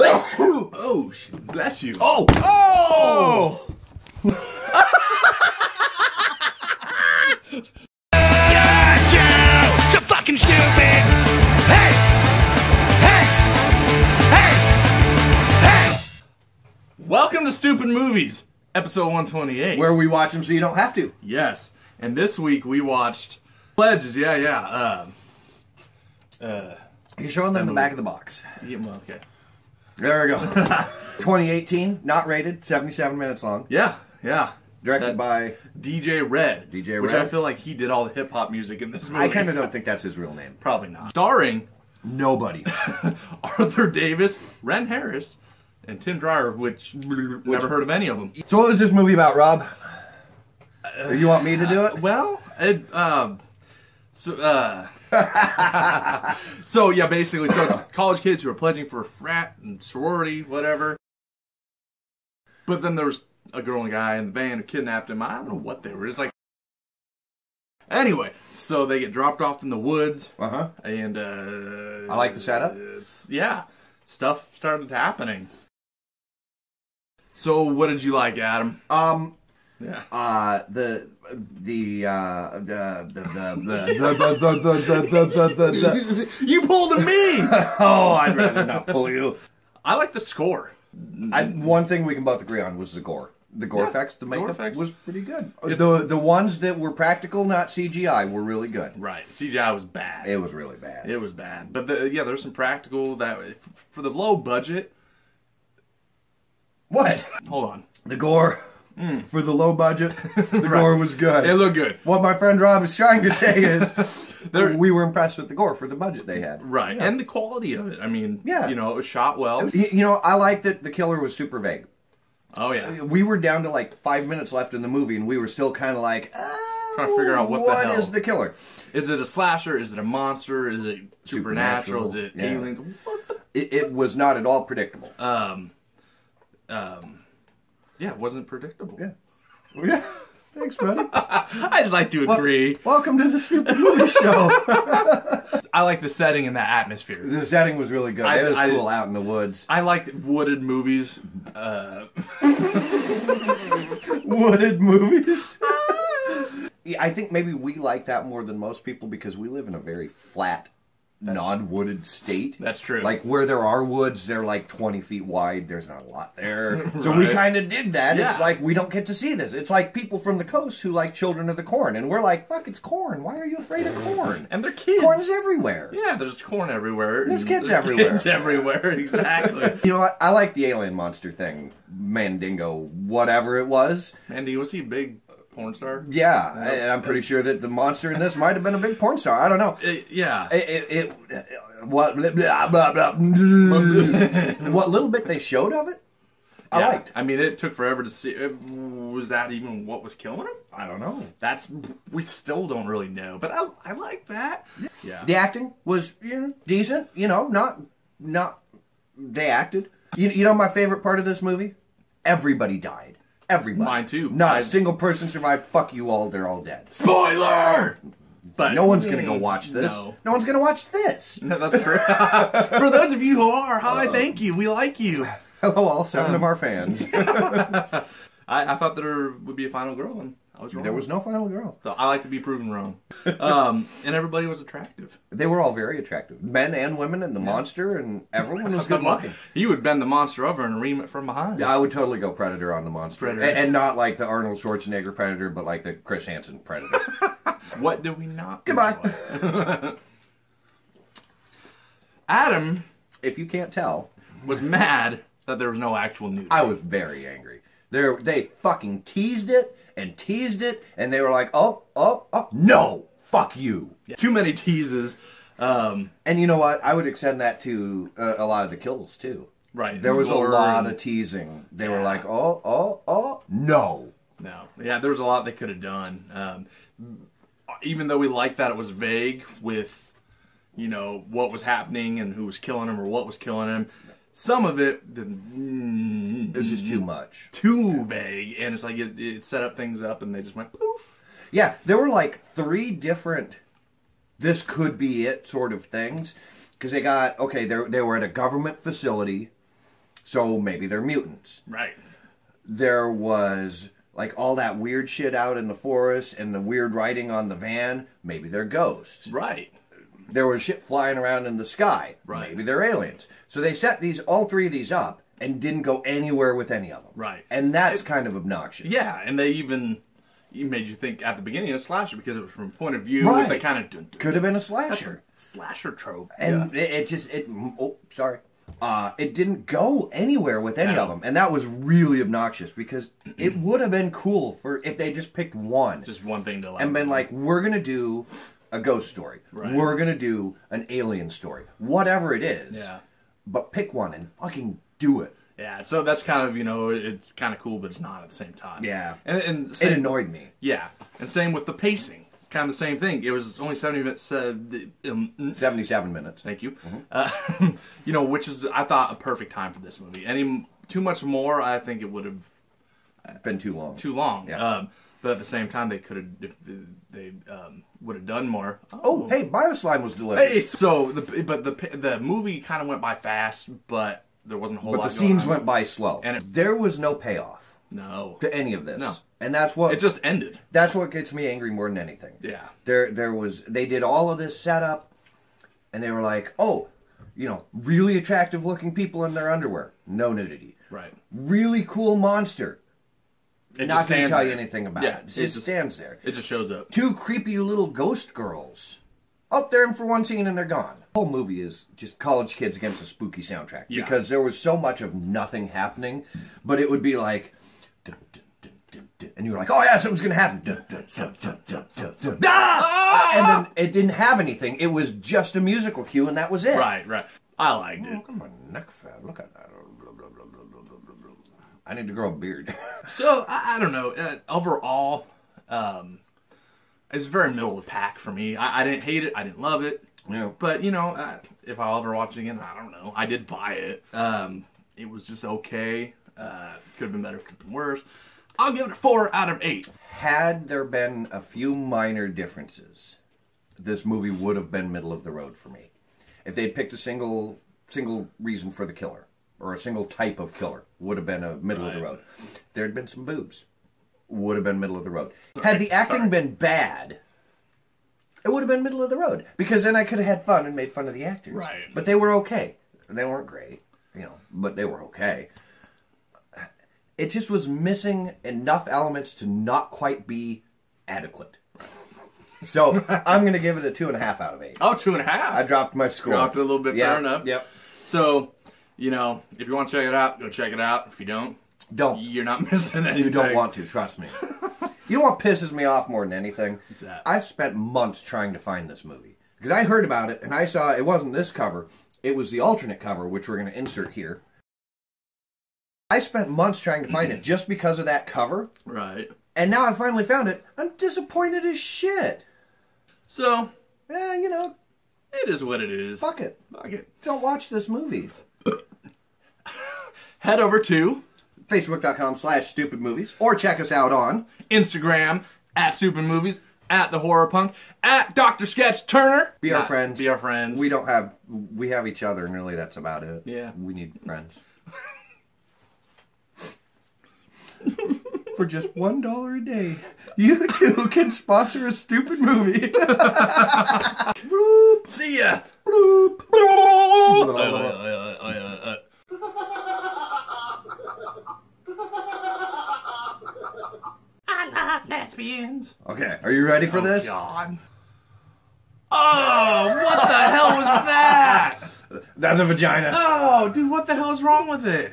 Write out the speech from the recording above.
Oh, bless you. Oh! Oh! Yes, you! You're fucking stupid! Hey! Hey! Hey! Hey! Welcome to Stoopid Movies, episode 128. Where we watch them so you don't have to. yes. And this week we watched Pledges. Yeah, yeah. Um, uh, You're showing them the movie. back of the box. yeah, well, okay. There we go. 2018, not rated, 77 minutes long. Yeah, yeah. Directed That- by. DJ Red. DJ Red. Which I feel like he did all the hip hop music in this movie. I kind of don't think that's his real name. Probably not. Starring Nobody. Arthur Davis, Ren Harris, and Tim Dreyer, which never heard of any of them. so, what was this movie about, Rob? Or you want me to do it? Well, it, um, so, uh, so yeah, basically, so college kids who are pledging for a frat and sorority, whatever. But then there was a girl and a guy in the van who kidnapped him. I don't know what they were. It's like, anyway, so they get dropped off in the woods, Uh huh. and uh, I like the setup. yeah, stuff started happening. So, what did you like, Adam? Um, yeah. Uh, the the uh the the the you pulled me. oh, I'd rather not pull you. I like the score. I, one thing we can both agree on was the gore. The gore yeah, effects, the makeup effects. was pretty good. It, the the ones that were practical, not CGI, were really good. Right, CGI was bad. It was really bad. It was bad. But the, yeah, there's some practical that for the low budget. What? Hold on. The gore for the low budget. The gore was good. it looked good. what my friend Rob is trying to say is, There- we were impressed with the gore for the budget they had. Right, Yeah. and the quality of it. I mean, Yeah. you know, it was shot well. You, you know, I like that the killer was super vague. Oh yeah, We were down to like five minutes left in the movie, and we were still kind of like, oh, Trying to figure out what the hell. is the killer? is it a slasher? Is it a monster? Is it supernatural? Supernatural, Is it yeah. What It, it was not at all predictable. Um, um, yeah, it wasn't predictable. Yeah. Yeah. Thanks, buddy. I just like to agree. Welcome to the Super Movie Show. I like the setting and the atmosphere. the setting was really good. I- it was I- cool out in the woods. I like wooded movies. Uh, Wooded movies. yeah, I think maybe we like that more than most people because we live in a very flat, non-wooded state. That's true. Like where there are woods, they're like 20 feet wide. There's not a lot there. So we kind of did that. Yeah. It's like we don't get to see this. It's like people from the coast who like Children of the Corn. And we're like, fuck, it's corn. Why are you afraid of corn? and they're kids. Corn's everywhere. Yeah, there's corn everywhere. There's kids everywhere. Kids everywhere, exactly. You know what? I like the alien monster thing. Mandingo, whatever it was. Andy, was he big porn star? Yeah, I, I'm pretty sure that the monster in this might have been a big porn star. I don't know. Uh, yeah. It, it, it what blah, blah, blah, what little bit they showed of it, I yeah. liked. I mean, it took forever to see. It, was that even what was killing him? I don't know. That's we still don't really know, but I, I like that. Yeah. The acting was you know, decent. You know, not not they acted. You, you know my favorite part of this movie? Everybody died. Everybody. Mine too. Not a single person survived. Fuck you all. They're all dead. Spoiler. But No one's gonna go watch this. No. no one's gonna watch this. No, that's true. For those of you who are, hi, thank you. We like you. Hello, all seven Um, of our fans. I, I thought there would be a final girl, and I was wrong. there was no final girl. So I like to be proven wrong. Um, and everybody was attractive. They were all very attractive, men and women, and the monster, and everyone was good looking. You would bend the monster over and ream it from behind. I would totally go Predator on the monster, Predator. A- and, not like the Arnold Schwarzenegger Predator, but like the Chris Hansen Predator. What do we not? Goodbye. Adam if you can't tell, was mad that there was no actual nudity. I was very angry. They they fucking teased it and teased it, and they were like, "Oh, oh, oh, no, fuck you." Too many teases. Um, And you know what? I would extend that to uh, a lot of the kills too. right. There was a lot of teasing. They were like, "Oh, oh, oh, no." No, yeah, there was a lot they could have done. Um, even though we liked that it was vague with, you know, what was happening and who was killing him or what was killing him. Some of it, didn't- This is too much. too vague, and it's like it, it set up things up, and they just went poof. Yeah, there were like three different this could be it sort of things because they got okay they they were at a government facility So maybe they're mutants. Right. There was like all that weird shit out in the forest and the weird writing on the van. Maybe they're ghosts. Right. There was shit flying around in the sky. Right. Maybe they're aliens. So they set these all three of these up and didn't go anywhere with any of them. Right. And that's kind of obnoxious. Yeah, and they even you made you think at the beginning of slasher because it was from a point of view. Right. They kind of dun, dun, Could have been a slasher. a slasher trope. and yeah. it, it just it oh sorry uh it didn't go anywhere with any No. of them and that was really obnoxious because it would have been cool for if they just picked one just one thing to like. and been like we're gonna do a ghost story Right. we're gonna do an alien story whatever it is yeah, but pick one and fucking do it yeah. So that's kind of you know it's kind of cool, but it's not at the same time. Yeah. and and it annoyed me Yeah, and same with the pacing. It's kind of the same thing. It was only seventy minutes. Uh, um, mm, 77 minutes Thank you. Mm-hmm. Uh, you know, which is I thought a perfect time for this movie. Any too much more, I think it would have been too long too long. Yeah. Um, but at the same time, they could have if they um, would have done more. oh hey bioslime was delivered Hey, so the but the the movie kind of went by fast, but there wasn't a whole but the scenes on. went by slow And it- there was no payoff no. to any of this No. and that's what It just ended. That's what gets me angry more than anything. Yeah. There there was they did all of this setup and they were like, "Oh, you know, really attractive looking people in their underwear. No nudity. Right. Really cool monster. It Not going to tell you anything about Yeah, it. It it just stands there. It just shows up. Two creepy little ghost girls. Up there for one scene and they're gone. The whole movie is just college kids against a spooky soundtrack Yeah. because there was so much of nothing happening, but it would be like dun, dun, and you were like, "Oh yeah, something's going to happen." Dun. Ah! And then it didn't have anything. It was just a musical cue and that was it. Right. Right. I liked it. Look at my neck fat. Look at that. Blah, blah, blah, blah, blah, blah, blah, blah. I need to grow a beard. So I, I don't know. Uh, overall, um, it's very middle of the pack for me. I, I didn't hate it. I didn't love it. Yeah. But you know, uh, if I'll ever watch it again, I don't know. I did buy it. Um, it was just okay. Uh, could have been better. Could have been worse. I'll give it a four out of eight. Had there been a few minor differences, this movie would have been middle of the road for me. If they'd picked a single single reason for the killer or a single type of killer, would have been a middle of the road. There'd been some boobs, would have been middle of the road. Had the acting sorry. been bad, it would have been middle of the road because then I could have had fun and made fun of the actors. Right. But they were okay. They weren't great, you know, but they were okay it just was missing enough elements to not quite be adequate. So I'm going to give it a two and a half out of eight. Oh, two and a half. I dropped my score. Dropped it a little bit, Yeah, fair enough. Yep. So, you know, if you want to check it out, go check it out. If you don't, Don't. you're not missing anything. You don't want to. Trust me. you know what pisses me off more than anything? What's that? I've spent months trying to find this movie because I heard about it and I saw it wasn't this cover. It was the alternate cover, which we're going to insert here. I spent months trying to find it just because of that cover, Right. and now I finally found it. I'm disappointed as shit. So, Yeah, you know, it is what it is. fuck it. Fuck it. Don't watch this movie. Head over to Facebook.com slash stupid movies. Or check us out on Instagram at Stoopid Movies, at the Horror Punk, at Dr. Sketch Turner. Be Our Not- Friends. Be our friends. We don't have we have each other and really that's about it. Yeah. We need friends. For just one dollar a day, you too can sponsor a stupid movie. Bloop, see ya. bloop. I love. Okay, are you ready for oh, this? God. Oh, what the hell was that? That's a vagina. Oh, dude, what the hell is wrong with it?